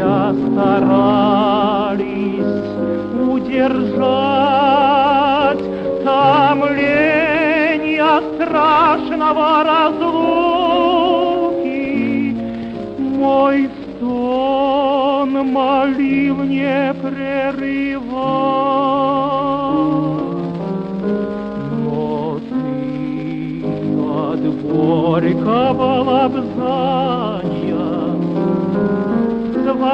Тебя старались удержать. Томления страшного разлуки. Мой стон молил не прерывать. Но ты от горького лобзания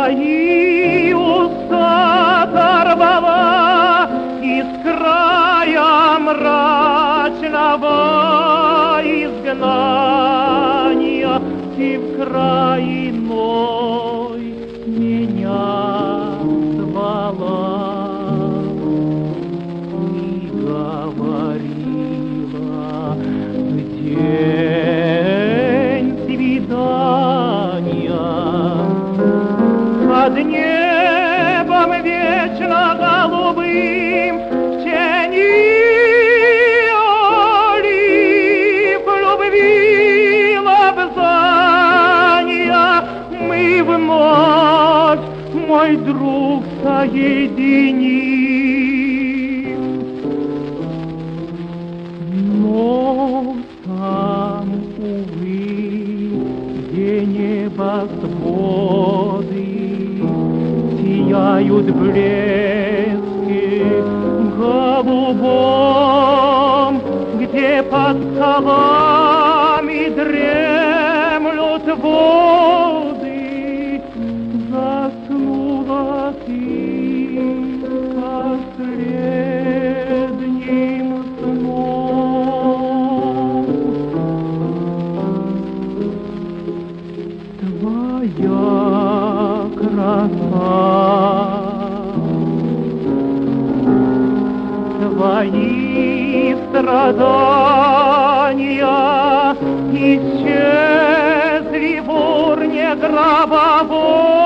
Свои уста оторвала из края мрачного изгнания Ты в край иной мой друг, соединим. Но там, увы, где небосводы Сияют блеске голубом, Где под скалами Твои страдания исчезли в урне гробовой.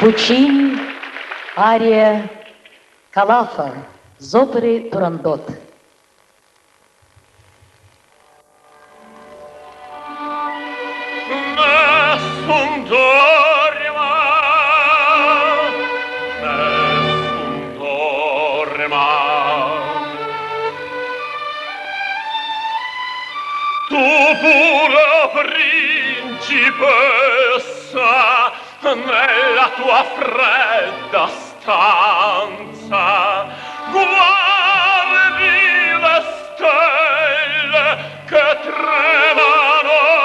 Пучини, ария Калафа з опери Турандот. Nessun dorma, nessun dorma. Tu pure, principessa, nella tua fredda stanza guardi le stelle che tremano.